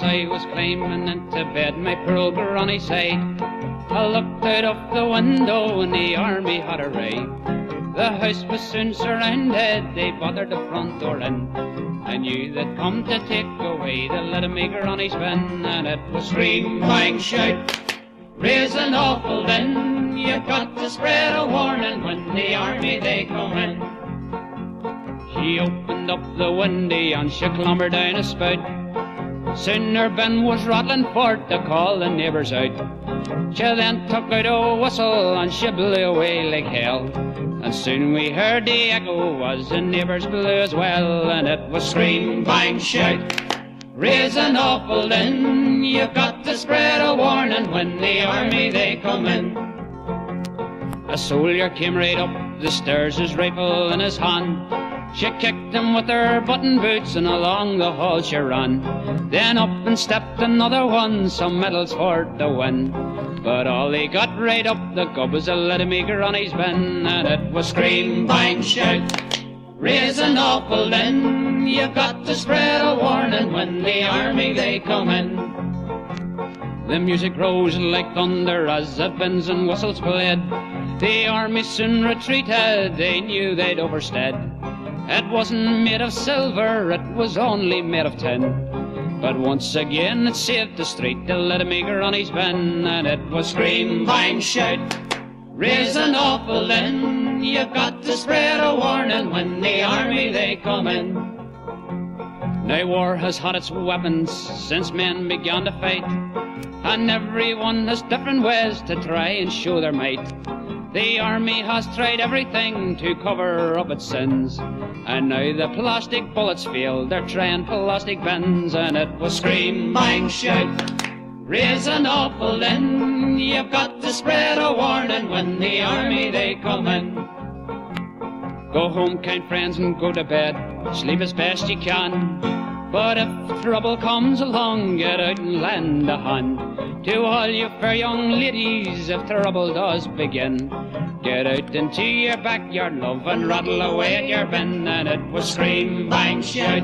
as I was climbing into bed, my poor old granny said, I looked out of the window and the army had arrived. The house was soon surrounded, they battered the front door in. I knew they'd come to take away the lid of me granny's bin, and it was scream, bang, shout, raise an awful din. You've got to spread a warning when the army they come in. She opened up the window and she clambered down a spout. Soon her bin was rattling forth to call the neighbours out. She then took out a whistle and she blew away like hell. And soon we heard the echo was the neighbours blew as well. And it was scream, bang, shout, raise an awful din. You've got to spread a warning when the army they come in. A soldier came right up the stairs, his rifle in his hand. She kicked him with her button boots and along the hall she ran. Then up and stepped another one, some medals for the win. But all he got right up the gob was a lid of me granny's bin, and it was scream, bang, shout, raise an awful din. You've got to spread a warning when the army they come in. The music rose like thunder as the bins and whistles played. The army soon retreated, they knew they'd overstead. It wasn't made of silver, it was only made of tin. But once again it saved the street, the lid of me granny's bin, and it was scream, bang, shout, raise an awful din. You've got to spread a warning when the army they come in. Now war has had its weapons since men began to fight, and everyone has different ways to try and show their might. The army has tried everything to cover up its sins. And now the plastic bullets fail, they're trying plastic bins, and it was scream, bang, shout, raise an awful din. You've got to spread a warning when the army they come in. Go home, kind friends, and go to bed. Sleep as best you can. But if trouble comes along, get out and lend a hand. To all you fair young ladies, if trouble does begin, get out into your backyard, love, and rattle away at your bin. And it will scream, bang, shout,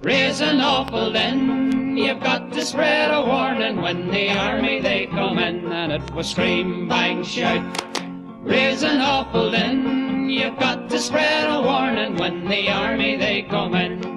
raise an awful din. You've got to spread a warning when the army they come in. And it will scream, bang, shout, raise an awful din. You've got to spread a warning when the army they come in.